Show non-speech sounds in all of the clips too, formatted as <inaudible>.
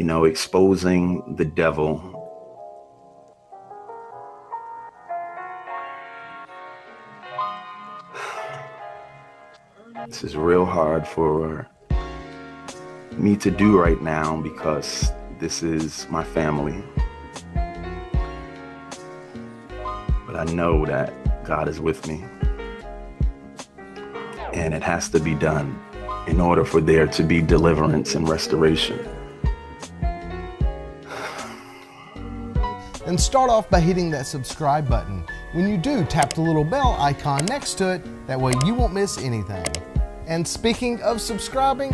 you know, exposing the devil. <sighs> This is real hard for me to do right now because this is my family. But I know that God is with me. And it has to be done in order for there to be deliverance and restoration. And start off by hitting that subscribe button. When you do, tap the little bell icon next to it. That way you won't miss anything. And speaking of subscribing,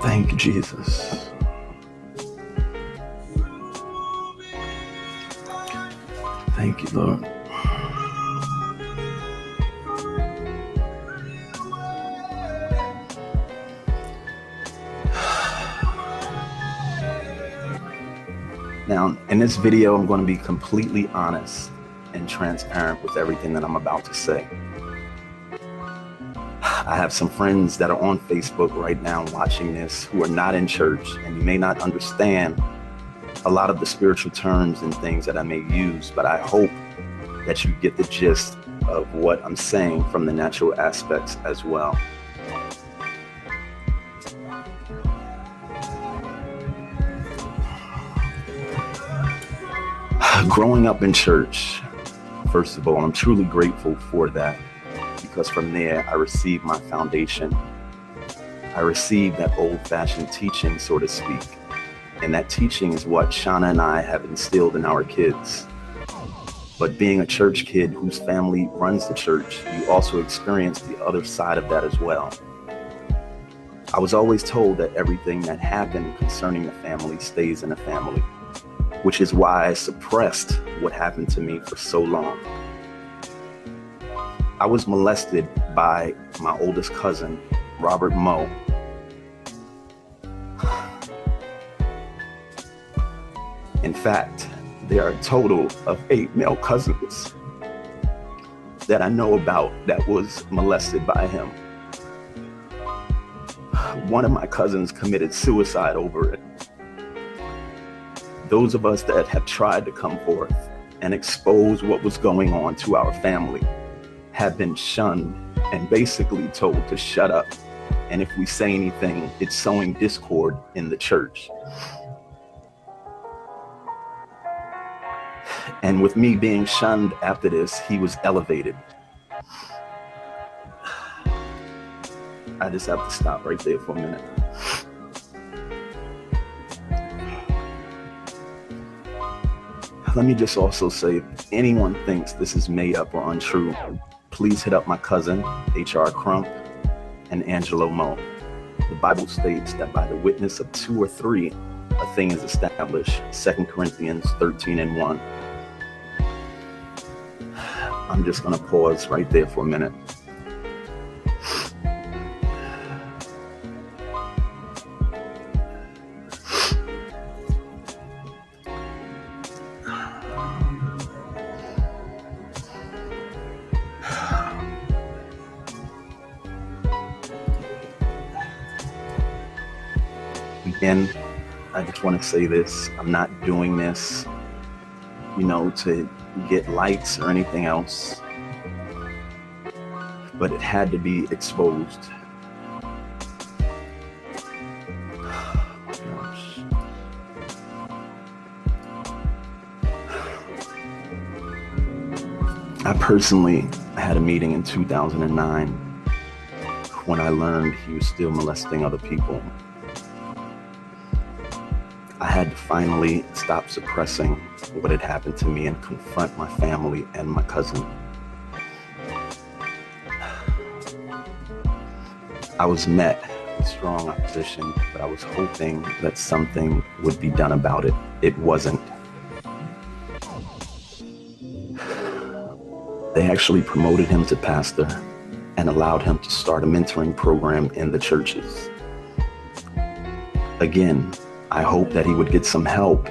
Thank Jesus. Thank you, Lord. Now, in this video, I'm going to be completely honest and transparent with everything that I'm about to say. I have some friends that are on Facebook right now watching this who are not in church and you may not understand a lot of the spiritual terms and things that I may use, but I hope that you get the gist of what I'm saying from the natural aspects as well. Growing up in church, first of all, I'm truly grateful for that because from there I received my foundation. I received that old fashioned teaching, so to speak. And that teaching is what Shauna and I have instilled in our kids. But being a church kid whose family runs the church, you also experience the other side of that as well. I was always told that everything that happened concerning the family stays in the family, which is why I suppressed what happened to me for so long. I was molested by my oldest cousin, Robert Moe. In fact, there are a total of eight male cousins that I know about that was molested by him. One of my cousins committed suicide over it. Those of us that have tried to come forth and expose what was going on to our family have been shunned and basically told to shut up. And if we say anything, it's sowing discord in the church. And with me being shunned after this, he was elevated. <sighs> I just have to stop right there for a minute. Let me just also say if anyone thinks this is made up or untrue, please hit up my cousin, H.R. Crump, and Angelo Moe. The Bible states that by the witness of two or three, a thing is established. 2 Corinthians 13 and 1. <sighs> I'm just going to pause right there for a minute. Say this. I'm not doing this, you know, to get likes or anything else. But it had to be exposed. <sighs> I personally had a meeting in 2009 when I learned he was still molesting other people. Had to finally stop suppressing what had happened to me and confront my family and my cousin. I was met with strong opposition, but I was hoping that something would be done about it. It wasn't. They actually promoted him to pastor and allowed him to start a mentoring program in the churches. Again, I hope that he would get some help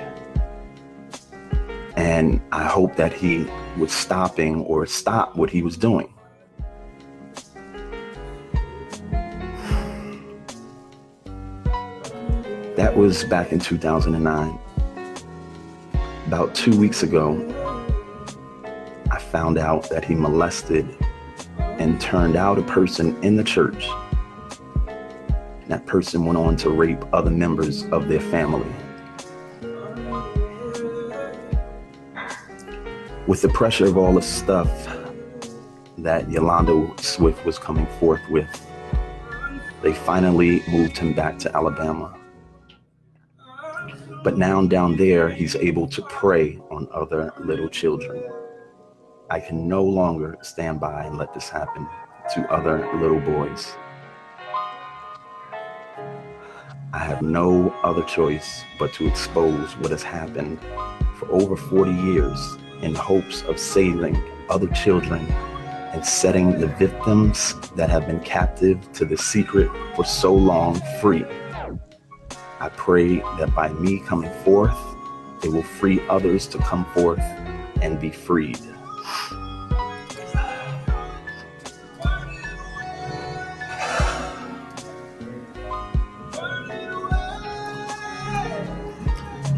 And I hope that he was stopping or stop what he was doing. That was back in 2009. About two weeks ago, I found out that he molested and turned out a person in the church. That person went on to rape other members of their family. With the pressure of all the stuff that Yolanda Swift was coming forth with, they finally moved him back to Alabama. But now down there, he's able to prey on other little children. I can no longer stand by and let this happen to other little boys. I have no other choice but to expose what has happened for over 40 years in hopes of saving other children and setting the victims that have been captive to the secret for so long free. I pray that by me coming forth, it will free others to come forth and be freed.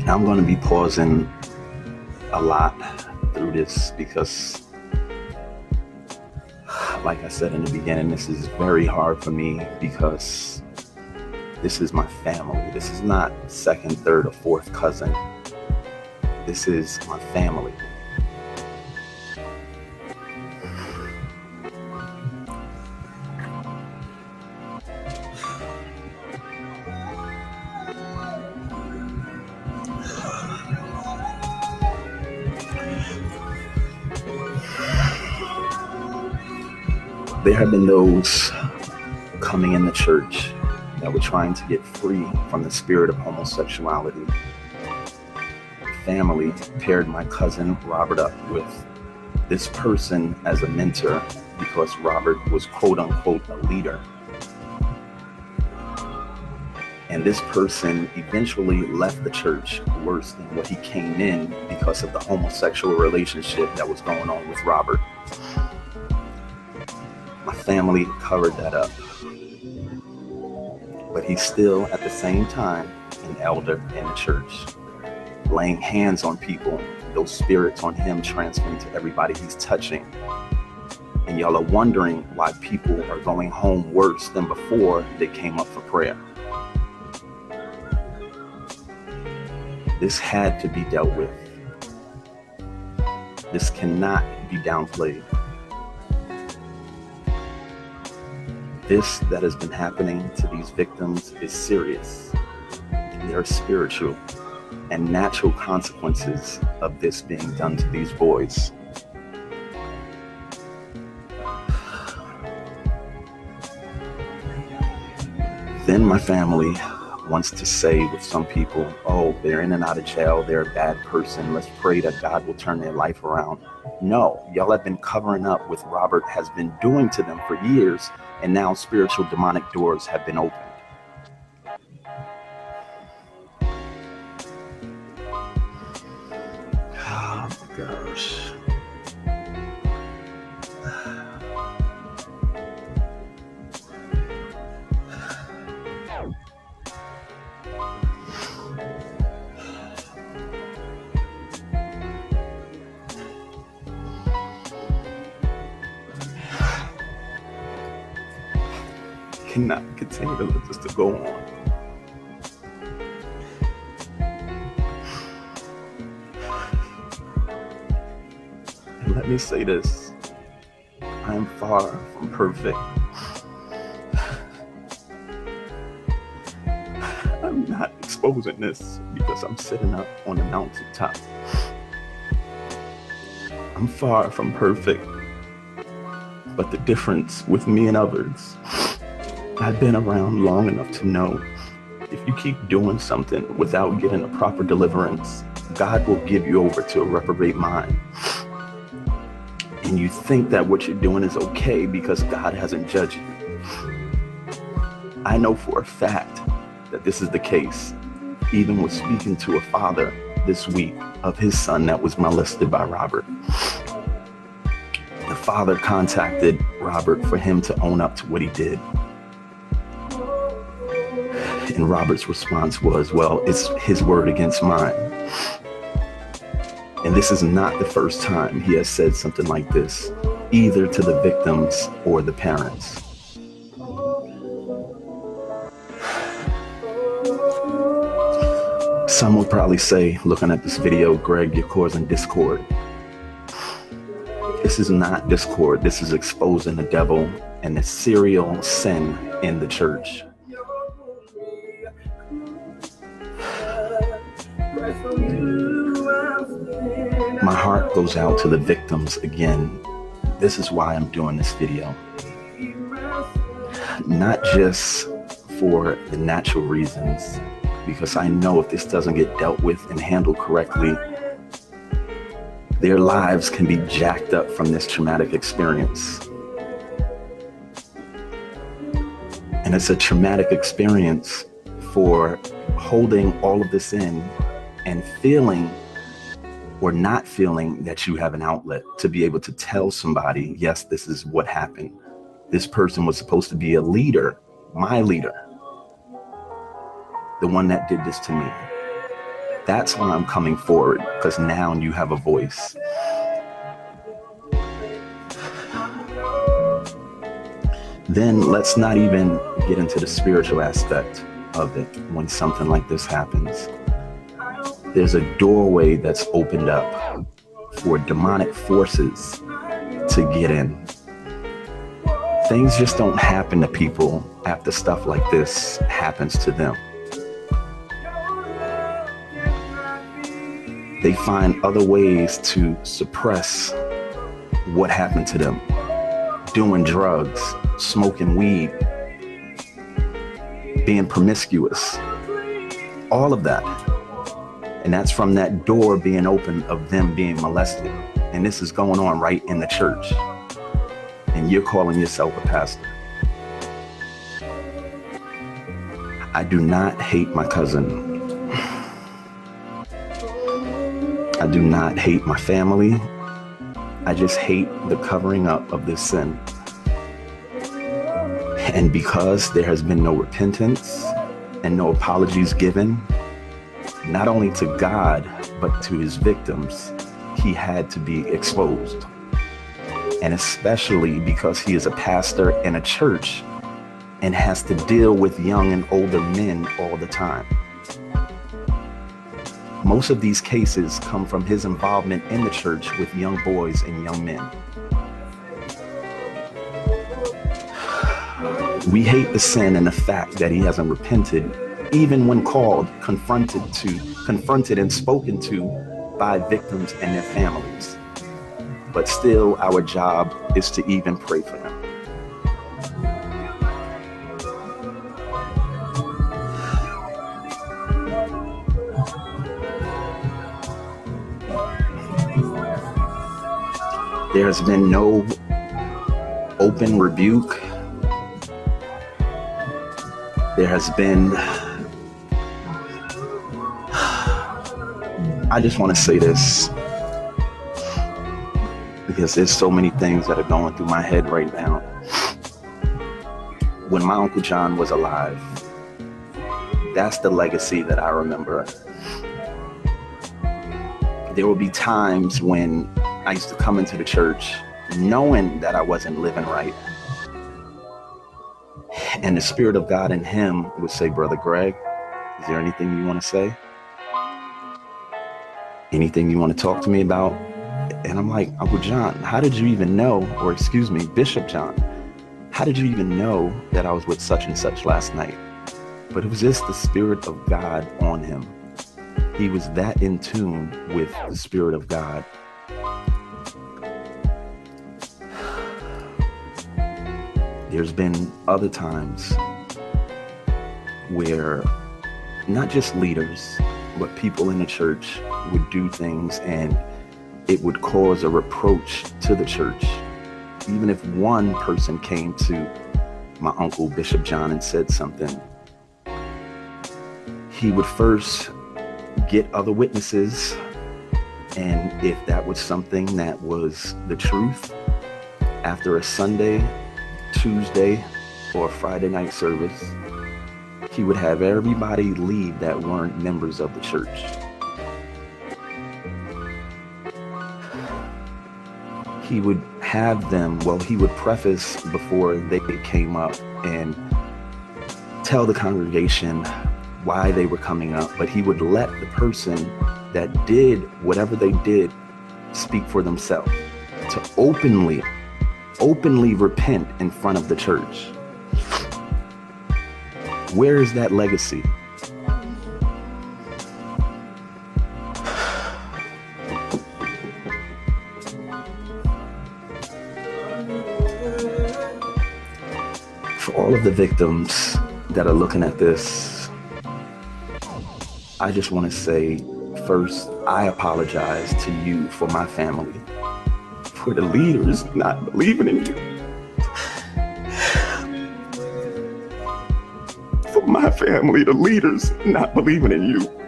I'm going to be pausing a lot through this because, like I said in the beginning, this is very hard for me because this is my family. This is not second, third, or fourth cousin. This is my family. There have been those coming in the church that were trying to get free from the spirit of homosexuality. Family paired my cousin Robert up with this person as a mentor because Robert was quote unquote a leader. And this person eventually left the church worse than what he came in because of the homosexual relationship that was going on with Robert. Family covered that up but he's still at the same time an elder in the church, laying hands on people, those spirits on him transferring to everybody he's touching. And y'all are wondering why people are going home worse than before they came up for prayer. This had to be dealt with. This cannot be downplayed. This that has been happening to these victims is serious. There are spiritual and natural consequences of this being done to these boys. Then my family wants to say with some people, oh, they're in and out of jail, they're a bad person. Let's pray that God will turn their life around. No, y'all have been covering up what Robert has been doing to them for years and now spiritual demonic doors have been opened. Cannot continue to let this to go on. And let me say this I am far from perfect. I'm not exposing this because I'm sitting up on a mountaintop. I'm far from perfect. But the difference with me and others I've been around long enough to know if you keep doing something without getting a proper deliverance, God will give you over to a reprobate mind. And you think that what you're doing is okay because God hasn't judged you. I know for a fact that this is the case, even with speaking to a father this week of his son that was molested by Robert. The father contacted Robert for him to own up to what he did. And Robert's response was, Well, it's his word against mine. And this is not the first time he has said something like this, either to the victims or the parents. Some would probably say, looking at this video, Greg, you're causing discord. This is not discord. This is exposing the devil and the serial sin in the church. Goes out to the victims again. This is why I'm doing this video. Not just for the natural reasons, because I know if this doesn't get dealt with and handled correctly, their lives can be jacked up from this traumatic experience. And it's a traumatic experience for holding all of this in and feeling or not feeling that you have an outlet to be able to tell somebody, yes, this is what happened. This person was supposed to be a leader, my leader, the one that did this to me. That's why I'm coming forward, because now you have a voice. Then let's not even get into the spiritual aspect of it when something like this happens there's a doorway that's opened up for demonic forces to get in. Things just don't happen to people after stuff like this happens to them. They find other ways to suppress what happened to them. Doing drugs, smoking weed, being promiscuous, all of that. And that's from that door being open of them being molested. And this is going on right in the church. And you're calling yourself a pastor. I do not hate my cousin. I do not hate my family. I just hate the covering up of this sin. And because there has been no repentance and no apologies given, not only to God, but to his victims, he had to be exposed. And especially because he is a pastor in a church and has to deal with young and older men all the time. Most of these cases come from his involvement in the church with young boys and young men. We hate the sin and the fact that he hasn't repented even when called, confronted to, confronted and spoken to by victims and their families. But still, our job is to even pray for them. There has been no open rebuke. There has been I just want to say this because there's so many things that are going through my head right now. When my Uncle John was alive, that's the legacy that I remember. There will be times when I used to come into the church knowing that I wasn't living right. And the Spirit of God in him would say, Brother Greg, is there anything you want to say? Anything you want to talk to me about? And I'm like, Uncle John, how did you even know, or excuse me, Bishop John, how did you even know that I was with such and such last night? But it was just the Spirit of God on him. He was that in tune with the Spirit of God. There's been other times where not just leaders, but people in the church would do things and it would cause a reproach to the church. Even if one person came to my uncle, Bishop John, and said something, he would first get other witnesses. And if that was something that was the truth, after a Sunday, Tuesday, or Friday night service, he would have everybody leave that weren't members of the church. He would have them, well, he would preface before they came up and tell the congregation why they were coming up, but he would let the person that did whatever they did speak for themselves to openly, openly repent in front of the church. Where is that legacy? For all of the victims that are looking at this, I just want to say first, I apologize to you for my family, for the leaders not believing in you. Family, the leaders not believing in you.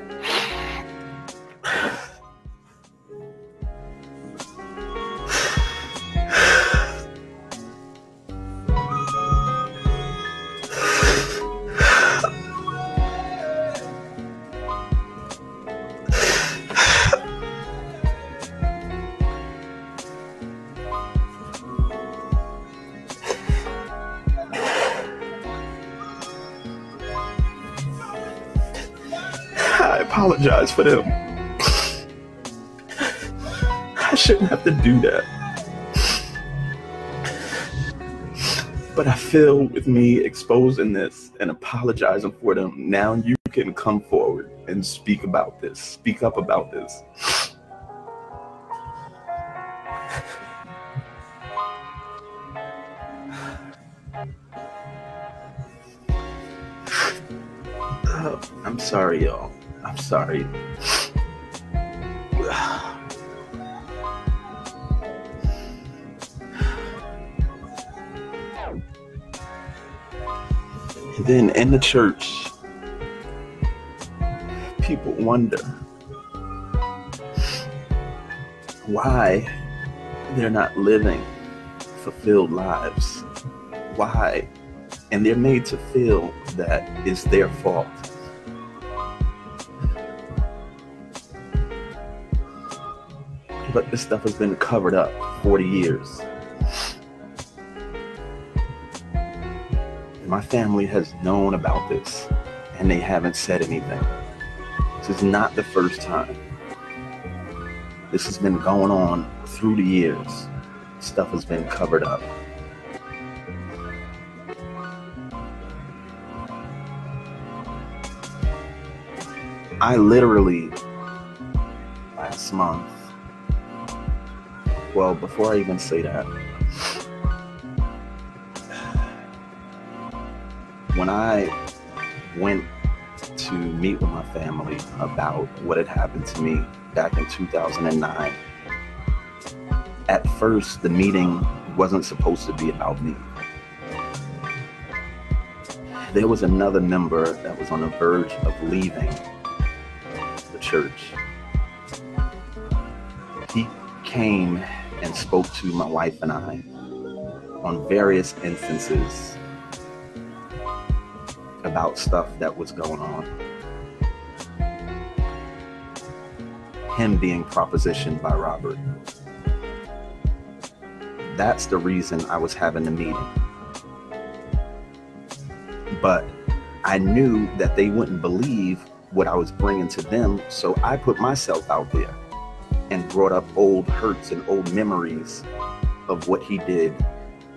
With me exposing this and apologizing for them, now you can come forward and speak about this, speak up about this. <sighs> I'm sorry, y'all. I'm sorry. Then in the church, people wonder why they're not living fulfilled lives. Why? And they're made to feel that it's their fault. But this stuff has been covered up 40 years. Family has known about this and they haven't said anything. This is not the first time. This has been going on through the years. Stuff has been covered up. I literally last month, well, before I even say that, when I went to meet with my family about what had happened to me back in 2009, at first the meeting wasn't supposed to be about me. There was another member that was on the verge of leaving the church. He came and spoke to my wife and I on various instances about stuff that was going on. Him being propositioned by Robert. That's the reason I was having the meeting. But I knew that they wouldn't believe what I was bringing to them, so I put myself out there and brought up old hurts and old memories of what he did,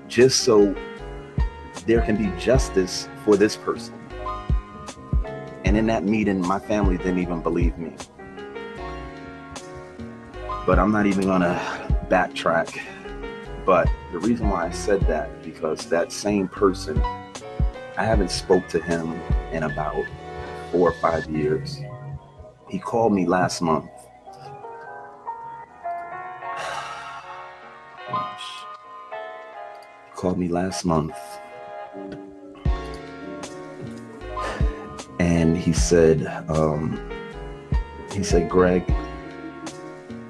just so there can be justice for this person. And in that meeting, my family didn't even believe me. But I'm not even gonna backtrack. But the reason why I said that, because that same person, I haven't spoke to him in about four or five years. He called me last month. <sighs> He called me last month. And he said, um, He said, Greg,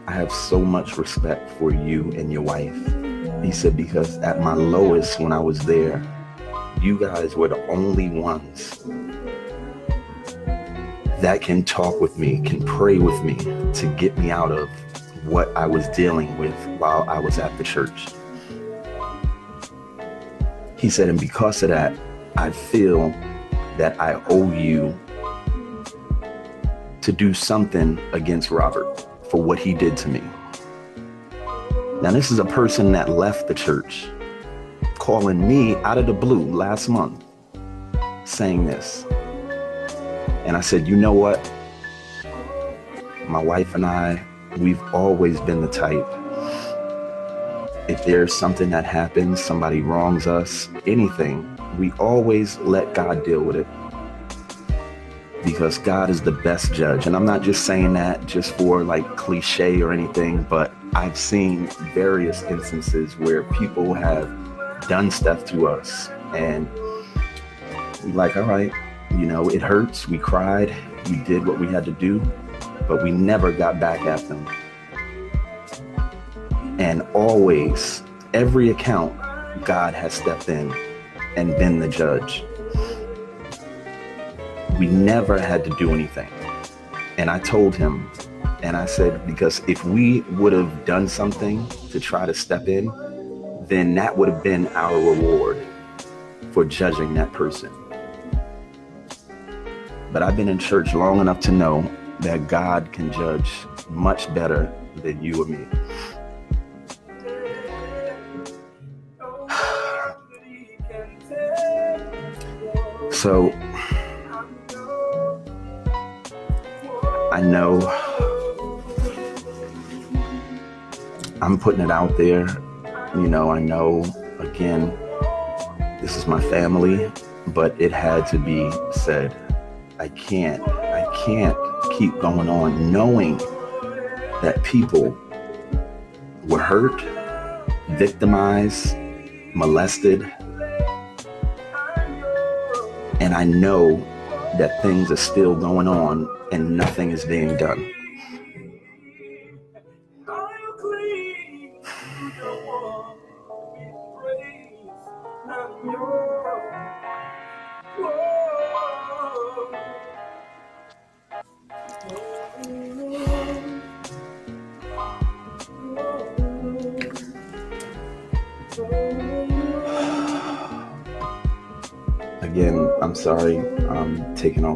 I have so much respect for you and your wife. He said, because at my lowest when I was there, you guys were the only ones that can talk with me, can pray with me to get me out of what I was dealing with while I was at the church. He said, and because of that, I feel that I owe you to do something against Robert for what he did to me. Now, this is a person that left the church calling me out of the blue last month saying this. And I said, you know what? My wife and I, we've always been the type. If there's something that happens, somebody wrongs us, anything, we always let God deal with it because God is the best judge. And I'm not just saying that just for like cliche or anything, but I've seen various instances where people have done stuff to us and we like, all right, you know, it hurts. We cried. We did what we had to do, but we never got back at them. And always, every account, God has stepped in and been the judge. We never had to do anything. And I told him, and I said, because if we would have done something to try to step in, then that would have been our reward for judging that person. But I've been in church long enough to know that God can judge much better than you or me. So I know I'm putting it out there. You know, I know again, this is my family, but it had to be said. I can't, I can't keep going on knowing that people were hurt, victimized, molested. And I know that things are still going on and nothing is being done.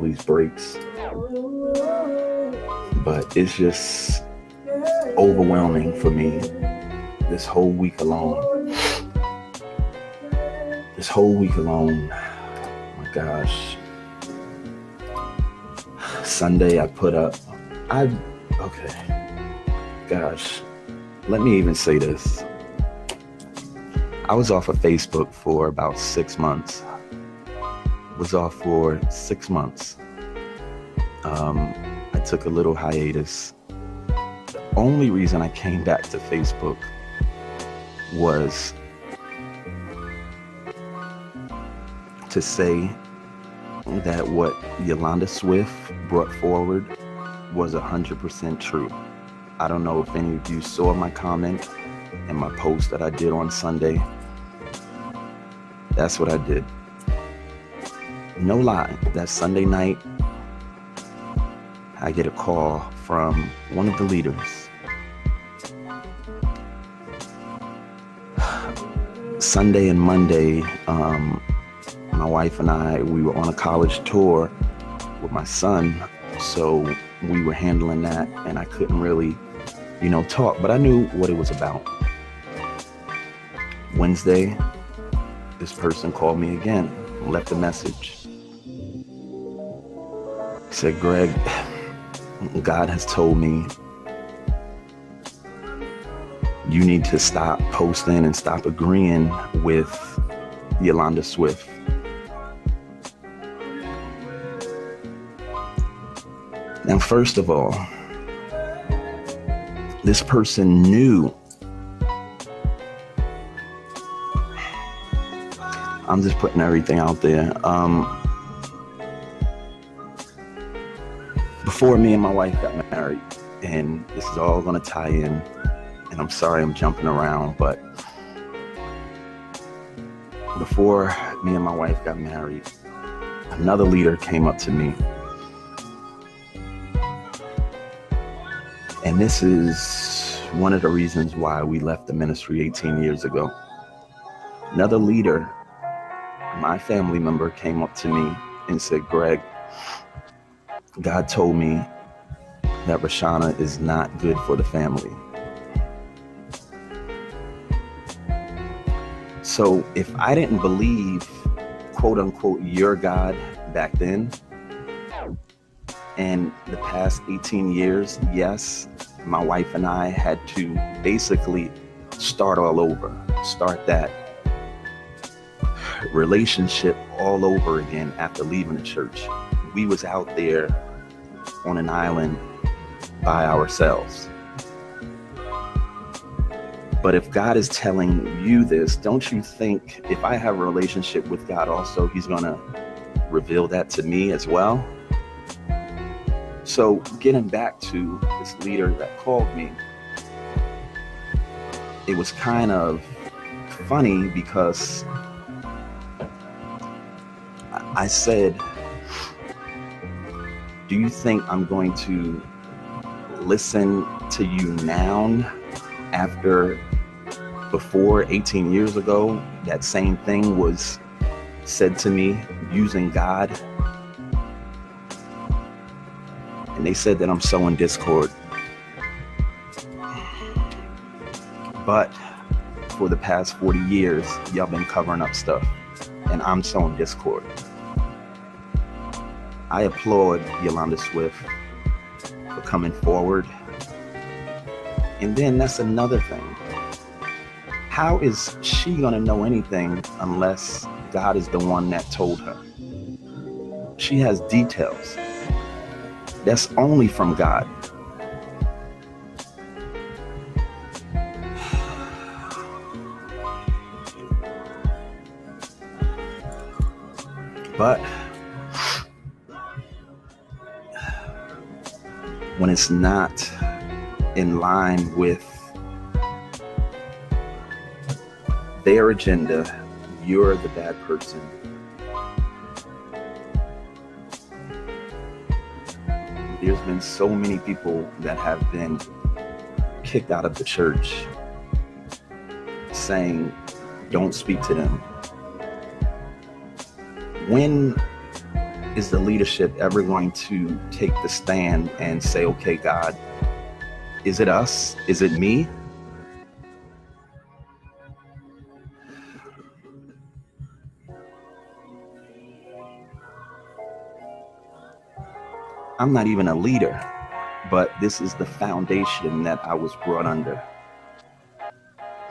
These breaks, but it's just overwhelming for me this whole week alone. This whole week alone, oh my gosh. Sunday I put up, I, okay, gosh, let me even say this. I was off of Facebook for about six months. Was off for six months. Um, I took a little hiatus. The only reason I came back to Facebook was to say that what Yolanda Swift brought forward was 100% true. I don't know if any of you saw my comment and my post that I did on Sunday. That's what I did. No lie, that Sunday night, I get a call from one of the leaders. Sunday and Monday, um, my wife and I, we were on a college tour with my son. So we were handling that, and I couldn't really, you know, talk, but I knew what it was about. Wednesday, this person called me again, left a message. Said, Greg, God has told me you need to stop posting and stop agreeing with Yolanda Swift. Now, first of all, this person knew. I'm just putting everything out there. Um, before me and my wife got married, and this is all going to tie in. And I'm sorry I'm jumping around, but before me and my wife got married, another leader came up to me. And this is one of the reasons why we left the ministry 18 years ago. Another leader, my family member, came up to me and said, Greg, God told me that Rashana is not good for the family. So if I didn't believe, quote unquote, your God back then, and the past 18 years, yes, my wife and I had to basically start all over, start that relationship all over again after leaving the church we was out there on an island by ourselves. But if God is telling you this, don't you think if I have a relationship with God also, He's going to reveal that to me as well? So, getting back to this leader that called me, it was kind of funny because I said, do you think I'm going to listen to you now after before 18 years ago that same thing was said to me using God? And they said that I'm sowing discord. But for the past 40 years, y'all been covering up stuff, and I'm sowing discord. I applaud Yolanda Swift for coming forward. And then that's another thing. How is she going to know anything unless God is the one that told her? She has details. That's only from God. It's not in line with their agenda, you're the bad person. There's been so many people that have been kicked out of the church saying, don't speak to them. When is the leadership ever going to take the stand and say, okay, God, is it us? Is it me? I'm not even a leader, but this is the foundation that I was brought under.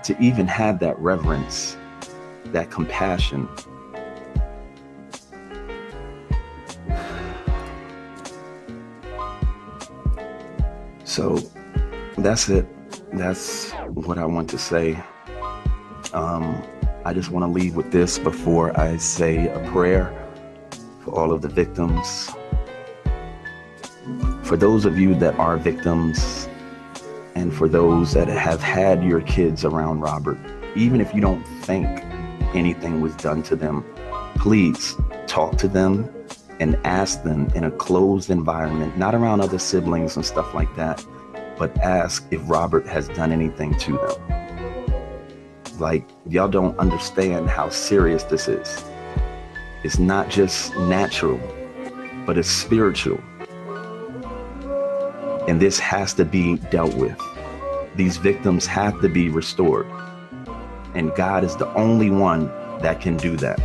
To even have that reverence, that compassion, So that's it. That's what I want to say. Um, I just want to leave with this before I say a prayer for all of the victims. For those of you that are victims, and for those that have had your kids around Robert, even if you don't think anything was done to them, please talk to them and ask them in a closed environment, not around other siblings and stuff like that, but ask if Robert has done anything to them. Like, y'all don't understand how serious this is. It's not just natural, but it's spiritual. And this has to be dealt with. These victims have to be restored. And God is the only one that can do that.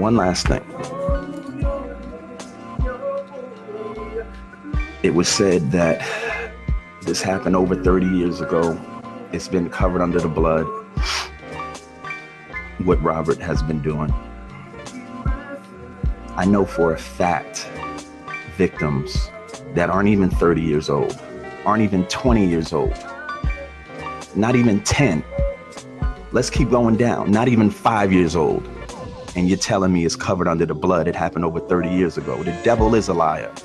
One last thing. It was said that this happened over 30 years ago. It's been covered under the blood. What Robert has been doing. I know for a fact victims that aren't even 30 years old, aren't even 20 years old, not even 10, Let's keep going down. Not even five years old. And you're telling me it's covered under the blood. It happened over 30 years ago. The devil is a liar. <sighs>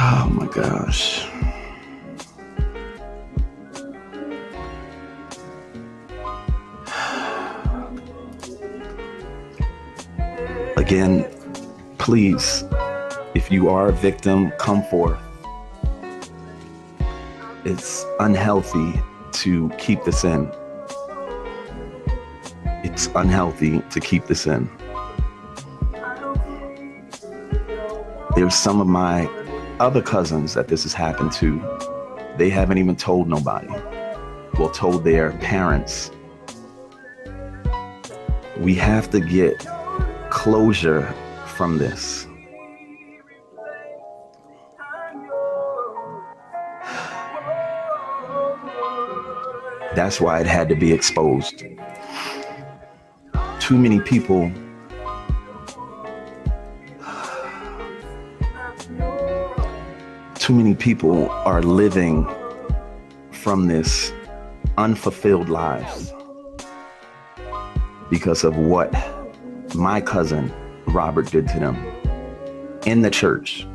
Oh my gosh. <sighs> Again, please, if you are a victim, come forth. It's unhealthy to keep this in. It's unhealthy to keep this in. There's some of my other cousins that this has happened to. They haven't even told nobody. Well, told their parents. We have to get closure from this. That's why it had to be exposed. Too many people too many people are living from this unfulfilled lives because of what my cousin Robert did to them in the church.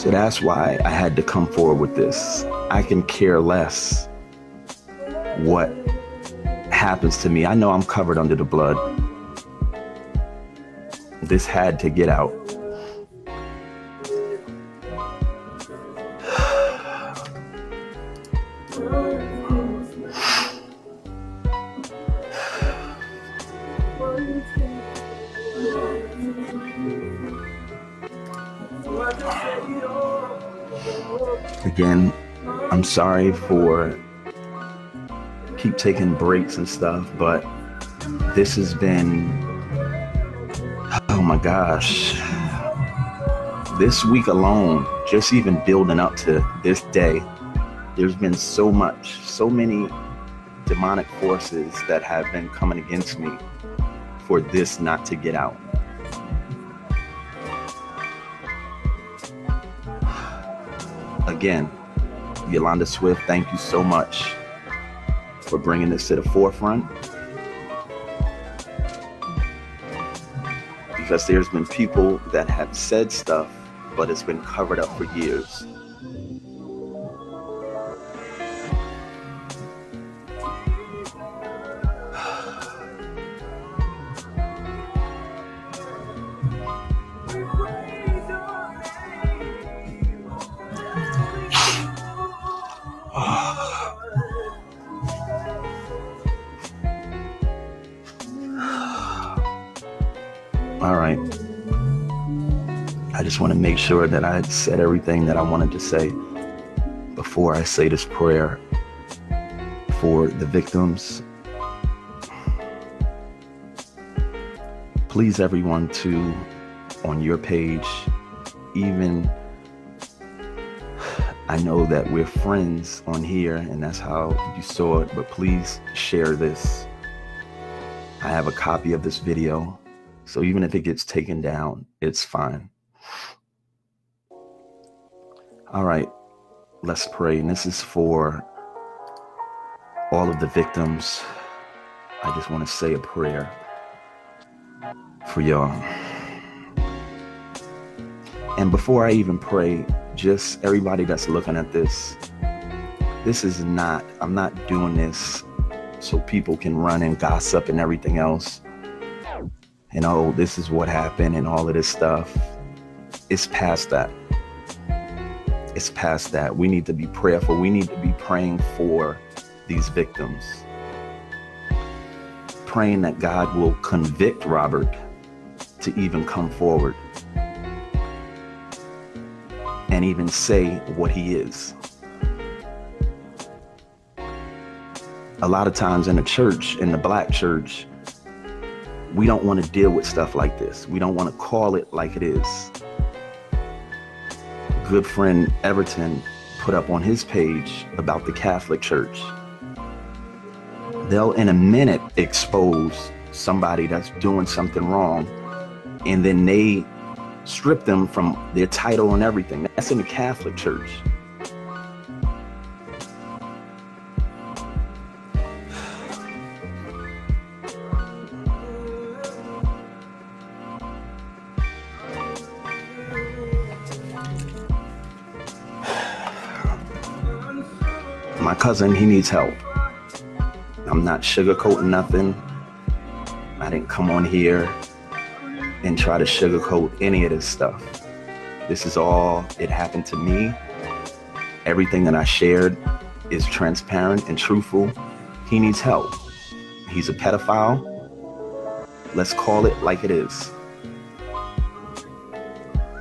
So that's why I had to come forward with this. I can care less what happens to me. I know I'm covered under the blood. This had to get out. Again, I'm sorry for keep taking breaks and stuff, but this has been oh my gosh. This week alone, just even building up to this day, there's been so much, so many demonic forces that have been coming against me for this not to get out. Again, Yolanda Swift, thank you so much for bringing this to the forefront. Because there's been people that have said stuff, but it's been covered up for years. I just want to make sure that I said everything that I wanted to say before I say this prayer for the victims. Please, everyone, to on your page, even I know that we're friends on here and that's how you saw it, but please share this. I have a copy of this video so even if it gets taken down, it's fine. All right, let's pray. And this is for all of the victims. I just want to say a prayer for y'all. And before I even pray, just everybody that's looking at this, this is not, I'm not doing this so people can run and gossip and everything else and oh, this is what happened and all of this stuff. It's past that. It's past that. We need to be prayerful. We need to be praying for these victims. Praying that God will convict Robert to even come forward and even say what he is. A lot of times in the church, in the black church, we don't want to deal with stuff like this. We don't want to call it like it is. Good friend Everton put up on his page about the Catholic Church. They'll in a minute expose somebody that's doing something wrong, and then they strip them from their title and everything. That's in the Catholic Church. Cousin, he needs help. I'm not sugarcoating nothing. I didn't come on here and try to sugarcoat any of this stuff. This is all, it happened to me. Everything that I shared is transparent and truthful. He needs help. He's a pedophile. Let's call it like it is.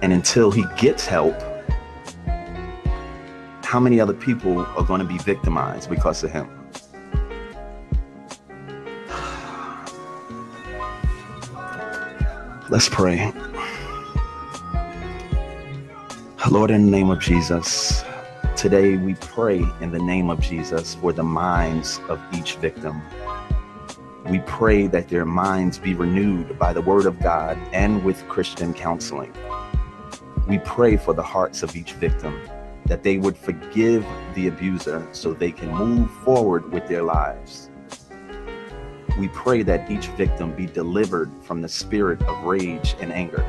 And until he gets help, how many other people are going to be victimized because of him? <sighs> Let's pray. Lord, in the name of Jesus, today we pray in the name of Jesus for the minds of each victim. We pray that their minds be renewed by the word of God and with Christian counseling. We pray for the hearts of each victim, that they would forgive the abuser so they can move forward with their lives. We pray that each victim be delivered from the spirit of rage and anger.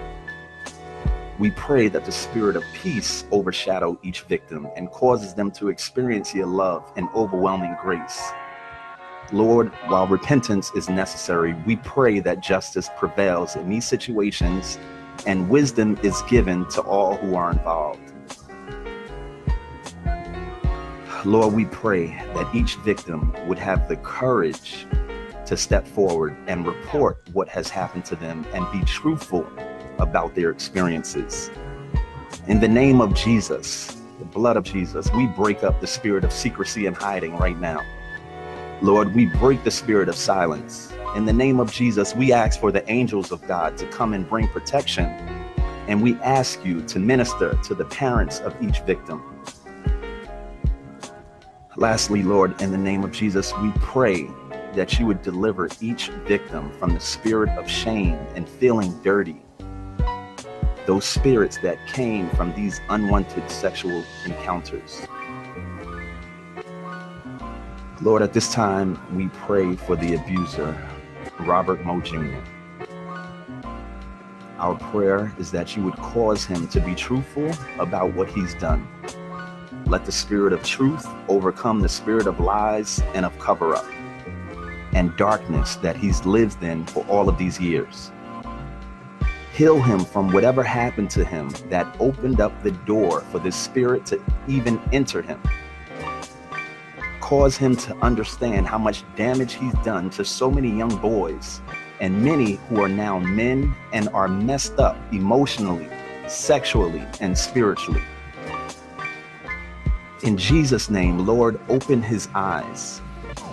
We pray that the spirit of peace overshadow each victim and causes them to experience your love and overwhelming grace. Lord, while repentance is necessary, we pray that justice prevails in these situations and wisdom is given to all who are involved. Lord, we pray that each victim would have the courage to step forward and report what has happened to them and be truthful about their experiences. In the name of Jesus, the blood of Jesus, we break up the spirit of secrecy and hiding right now. Lord, we break the spirit of silence. In the name of Jesus, we ask for the angels of God to come and bring protection. And we ask you to minister to the parents of each victim. Lastly, Lord, in the name of Jesus, we pray that you would deliver each victim from the spirit of shame and feeling dirty. Those spirits that came from these unwanted sexual encounters. Lord, at this time, we pray for the abuser, Robert Moe Jr. Our prayer is that you would cause him to be truthful about what he's done. Let the spirit of truth overcome the spirit of lies and of cover up and darkness that he's lived in for all of these years. Heal him from whatever happened to him that opened up the door for the spirit to even enter him. Cause him to understand how much damage he's done to so many young boys and many who are now men and are messed up emotionally, sexually, and spiritually. In Jesus' name, Lord, open his eyes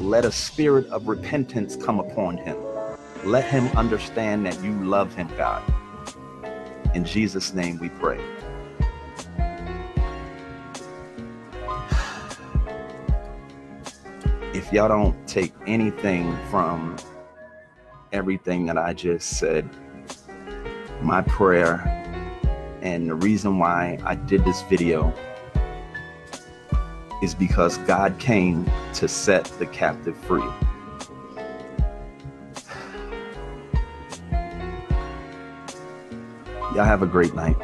let a spirit of repentance come upon him. Let him understand that you love him, God. In Jesus' name we pray. <sighs> If y'all don't take anything from everything that I just said, my prayer and the reason why I did this video is because God came to set the captive free. Y'all have a great night.